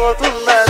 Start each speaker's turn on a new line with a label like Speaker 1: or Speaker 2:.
Speaker 1: fortuna